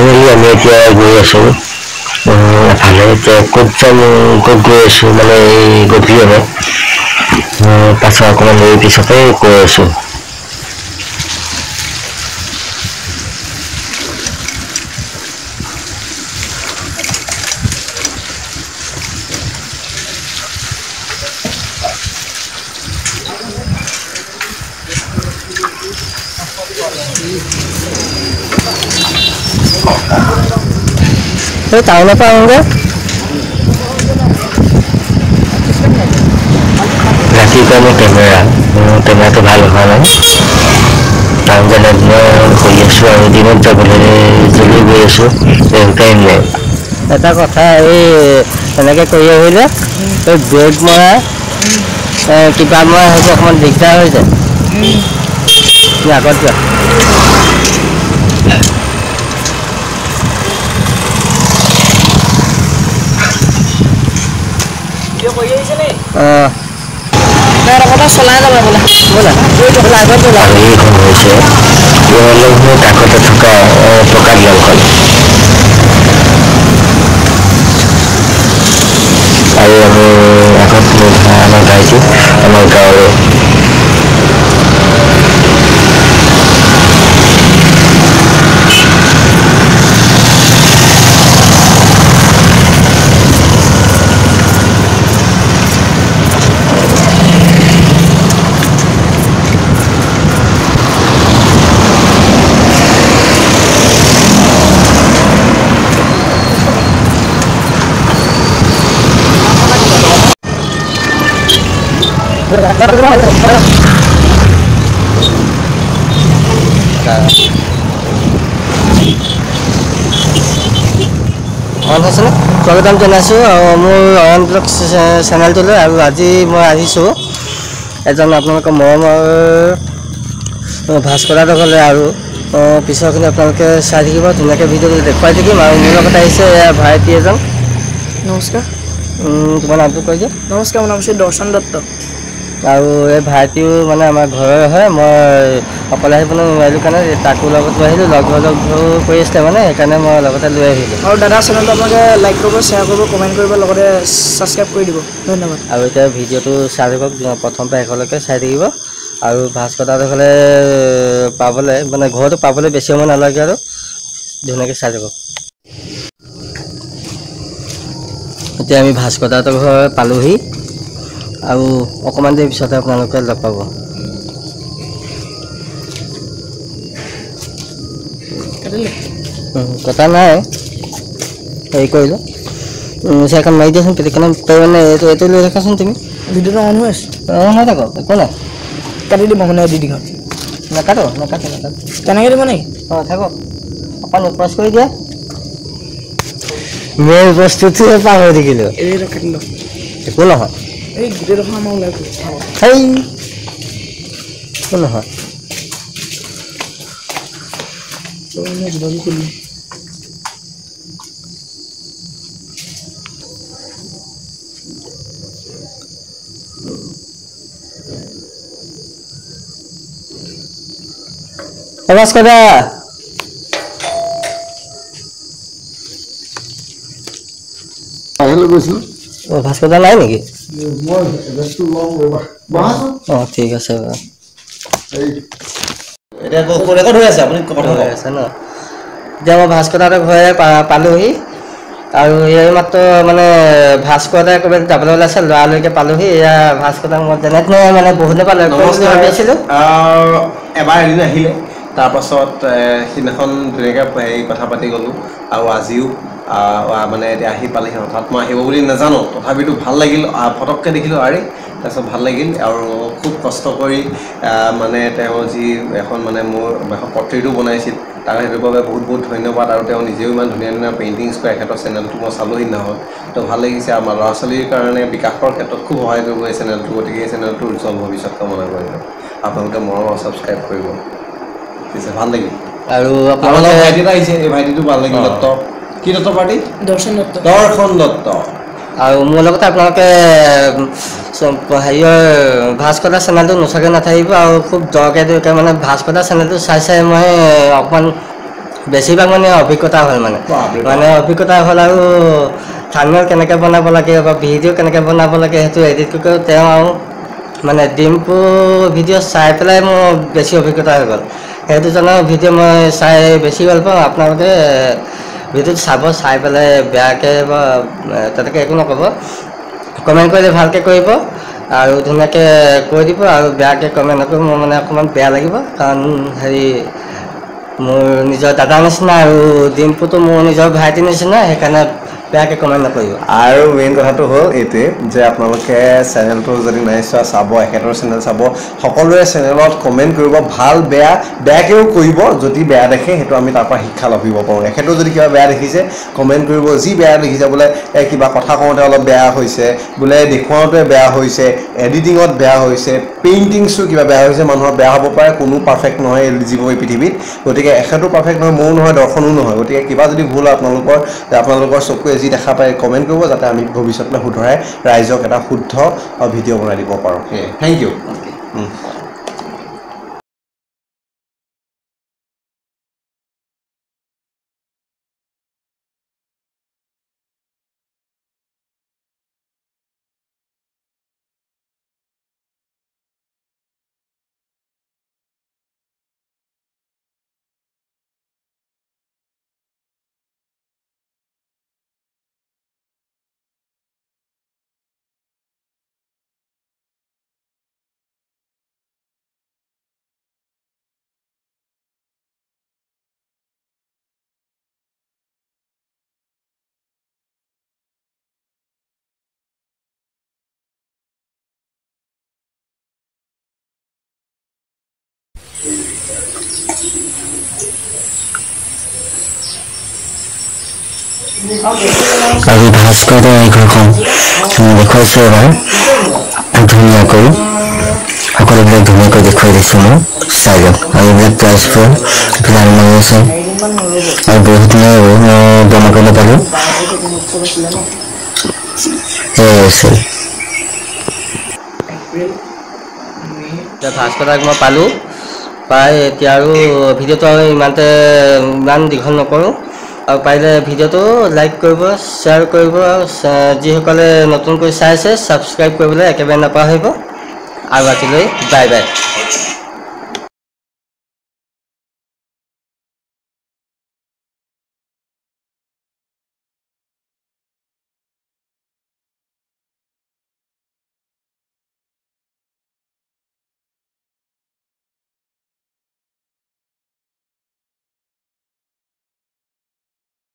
মেলি আমি এতিয়া গৈ আছোঁ এফালে এতিয়া ক'ত যাম ক'ত গৈ আছোঁ মানে এই গধূলি উম, পাছত অকণমান এই পিছতে কৈ আছোঁ টাউনৰ পৰা আহোঁগৈ ৰাতিপুৱা মোৰ কেমেৰা মোৰ কেমেৰাটো ভাল হোৱা নাই টাউন যেনে মই কৰি আছোঁ আৰু দিনত যাবলৈ জলদি গৈ আছোঁ টাইম নাই এটা কথা এই এনেকৈ কৰি আহিলে এই ব্ৰেক মৰা এ, কিবা মৰা সেইবোৰ অকণমান দিগদাৰ হৈ যায় তুমি আগত যোৱা অঁ চলাই যাবা বোলে ব'লা এইটো বোলে আগত ব'লা আৰু কাষতে থকা পকা দলংখন আৰু আমি আগত আমাৰ গাইছোঁ আমাৰ গাঁৱৰে স্বাগতম জনাইছোঁ। আৰু মোৰ অয়ন ব্লগ চে- চেনেলটোলৈ আৰু আজি মই আহিছোঁ। এজন আপোনালোকৰ মৰমৰ ঘৰলৈ আৰু পিছৰখিনি আপোনালোকে চাই থাকিব ধুনীয়াকৈ ভিডিঅ'টো দেখুৱাই থাকিম আৰু মোৰ লগত আহিছে এয়া ভাইটি এজন। নমস্কাৰ। তোমাৰ নামটো কৈ দিয়া নমস্কাৰ মোৰ নাম হৈছে দৰ্শন দত্ত। আৰু এই ভাইটিও মানে আমাৰ ঘৰৰে হয় মই অকলে আহিবলৈ নোৱাৰিলোঁ কাৰণে তাকো লগত লৈ আহিলোঁ লগ লগ কৰি আছিলে মানে সেইকাৰণে মই লগতে লৈ আহিলোঁ। আৰু দাদা চেনেলটো আপোনালোকে লাইক কৰিব শ্বেয়াৰ কৰিব কমেণ্ট কৰিব লগতে ছাবস্ক্ৰাইব কৰি দিব। ধন্যবাদ। আৰু এতিয়া ভিডিঅ'টো চাই থাকক প্ৰথম পৰা শেষলৈকে চাই থাকিব। আৰু ভাস্কৰদাৰ ঘৰলৈ পাবলৈ মানে ঘৰটো পাবলৈ বেছি সময় নালাগে আৰু ধুনীয়াকৈ চাই থাকক। এতিয়া আমি ভাস্কৰদাহঁতৰ ঘৰ পালোহি। আৰু অকণমান দেৰি পিছতে আপোনালোকে লগ পাব। কটা নাই। হেৰি কৰিলোঁ। চাইকেল মাৰি দিয়াচোন কেতিয়াখন তই মানে এইটো এইটো লৈ থাকাচোন তুমি। ভিডিঅ'টো অন হৈ আছে। অঁ হৈ থাকক একো নাই। কাটি দিব মানে দি দীঘল নাকাটো নাকাটো নাকাটো। তেনেকৈ দিব নেকি? অঁ থাকক। অকণ উপবাস কৰি দিয়া। মোৰ বস্তুটোৱে পাহৰি থাকিলোঁ। একো নহয়। এই গোটেইডোখৰ আমাৰ ওলাই গ'ল চাব সেই একো নহয় তই মই যোগাযোগ কৰিলোঁ ভাস্কৰ দা বাহিৰলৈ গৈছিলোঁ অঁ ভাস্কৰ দা নাই নেকি অঁ ঠিক আছে এতিয়া মই ভাস্কৰ ঘৰে পালোহি আৰু এই মাত্ৰ মানে ভাস্কৰ দাই ক'ৰবাত যাবলৈ ওলাইছে ল'ৰালৈকে পালোহি এয়া ভাস্কৰ দাক মই যেনে তেনে মানে বহুতে পালোঁ ভাবিছিলোঁ এবাৰ এদিন আহিলে তাৰপাছত সিদিনাখন ধুনীয়াকৈ হেৰি কথা পাতি গ'লোঁ আৰু আজিও মানে এতিয়া আহি পালেহি হঠাৎ মই আহিব বুলি নাজানো। তথাপিতো ভাল লাগিল। ফটককৈ দেখিলোঁ আৰে তাৰপিছত ভাল লাগিল আৰু খুব কষ্ট কৰি মানে তেওঁ যি এখন মানে মোৰ এখন বনাইছিল তাৰ সেইটোৰ বাবে বহুত বহুত ধন্যবাদ আৰু তেওঁ নিজেও ইমান ধুনীয়া ধুনীয়া পেইণ্টিংছ কৰে। এখেতৰ চেনেলটো মই চালোঁ সিদিনাখন তো ভাল লাগিছে আমাৰ ল'ৰা ছোৱালীৰ কাৰণে বিকাশৰ ক্ষেত্ৰত খুব সহায় কৰিব এই চেনেলটো গতিকে এই চেনেলটোৰ উজ্জ্বল ভৱিষ্যত কামনা কৰিলোঁ। আপোনালোকে মৰম আৰু ছাবস্ক্ৰাইব কৰিব। পিছে ভাল লাগিল। আৰু আমাৰ আপোনালোকে লগত ভাইটি এটা আহিছে। এই ভাইটিটো ভাল লাগিল দত্ত কি দত্ত পাৰ্টি? দৰ্শন দত্ত। দৰ্শন দত্ত। আৰু মোৰ লগতে আপোনালোকে হেৰিয়ৰ ভাস্কৰদাৰ চেনেলটো নোচোৱাকৈ নাথাকিব আৰু খুব দৰকৈ দৰকৈ মানে ভাস্কৰদাৰ চেনেলটো চাই চাই মই অকণমান বেছিভাগ মানে অভিজ্ঞতা হ'ল মানে। মানে অভিজ্ঞতা হ'ল আৰু থাৰ্মেল কেনেকৈ বনাব লাগে বা ভিডিঅ' কেনেকৈ বনাব লাগে সেইটো এডিট কৰি তেওঁ আৰু মানে ডিম্পু ভিডিঅ' চাই পেলাই মোৰ বেছি অভিজ্ঞতা হৈ গ'ল। সেই দুজনৰ ভিডিঅ' মই চাই বেছি ভাল পাওঁ। আপোনালোকে ভিডিঅ'টো চাব চাই পেলাই বেয়াকৈ বা তেনেকৈ একো নক'ব। কমেণ্ট কৰিলে ভালকৈ কৰিব আৰু ধুনীয়াকৈ কৈ দিব আৰু বেয়াকৈ কমেণ্ট নকৰিব মোৰ মানে অকণমান বেয়া লাগিব। কাৰণ হেৰি মোৰ নিজৰ দাদাৰ নিচিনা আৰু ডিম্পুটো মোৰ নিজৰ ভাইটিৰ নিচিনা সেইকাৰণে বেয়াকৈ কমেণ্ট নকৰিব। আৰু মেইন কথাটো হ'ল এইটোৱে যে আপোনালোকে চেনেলটো যদি নাই চোৱা চাব এখেতৰ চেনেল চাব সকলোৰে চেনেলত কমেণ্ট কৰিব ভাল বেয়া বেয়াকৈও কৰিব যদি বেয়া দেখে সেইটো আমি তাৰ পৰা শিক্ষা লভিব পাৰোঁ। এখেতেও যদি কিবা বেয়া দেখিছে কমেণ্ট কৰিব যি বেয়া দেখিছে বোলে এই কিবা কথা কওঁতে অলপ বেয়া হৈছে বোলে দেখুৱাওঁতে বেয়া হৈছে এডিটিঙত বেয়া হৈছে পেইণ্টিংছো কিবা বেয়া হৈছে মানুহৰ বেয়া হ'ব পাৰে কোনো পাৰফেক্ট নহয় এই জীৱ পৃথিৱীত। গতিকে এখেতো পাৰফেক্ট নহয় ময়ো নহয় দৰ্শনো নহয়। গতিকে কিবা যদি ভুল আপোনালোকৰ আপোনালোকৰ চকুৱে যি দেখা পায় কমেণ্ট কৰিব যাতে আমি ভৱিষ্যতলৈ শুধৰাই ৰাইজক এটা শুদ্ধ ভিডিঅ' বনাই দিব পাৰোঁ। সেয়ে থেংক ইউ আজি ভাস্কৰৰ এই ঘৰখন দেখুৱাইছোঁ এবাৰ ধুনীয়াকৈ সকলোবিলাক ধুনীয়াকৈ দেখুৱাই দিছোঁ মই যাওক আৰু এইবিলাক প্ৰাইচবোৰ লাইন মাৰি আছে আৰু বহুত মই বনাব নাপালোঁ সেয়াই আছিল এতিয়া ভাস্কৰক মই পালোঁ পাই এতিয়া আৰু ভিডিঅ'টো আৰু ইমানতে ইমান দীঘল নকৰোঁ। আৰু পাৰিলে ভিডিঅ'টো লাইক কৰিব শ্বেয়াৰ কৰিব আৰু যিসকলে নতুনকৈ চাইছে ছাবস্ক্ৰাইব কৰিবলৈ একেবাৰে নাপাহৰিব। আৰু আজিলৈ বাই বাই।